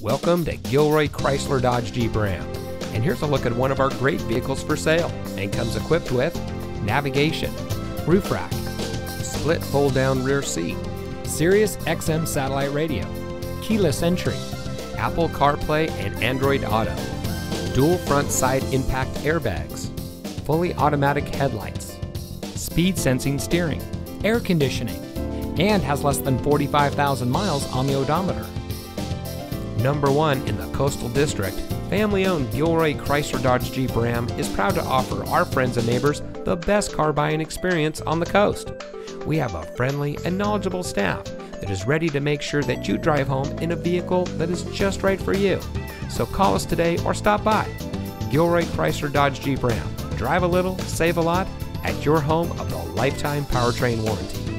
Welcome to Gilroy Chrysler Dodge Jeep Ram. And here's a look at one of our great vehicles for sale and comes equipped with navigation, roof rack, split fold down rear seat, Sirius XM satellite radio, keyless entry, Apple CarPlay and Android Auto, dual front side impact airbags, fully automatic headlights, speed sensing steering, air conditioning, and has less than 45,000 miles on the odometer. Number one in the Coastal District, family owned Gilroy Chrysler Dodge Jeep Ram is proud to offer our friends and neighbors the best car buying experience on the coast. We have a friendly and knowledgeable staff that is ready to make sure that you drive home in a vehicle that is just right for you. So call us today or stop by. Gilroy Chrysler Dodge Jeep Ram. Drive a little, save a lot at your home of the lifetime powertrain warranty.